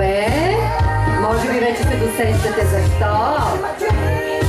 Добре. Може би вече се досещате защо.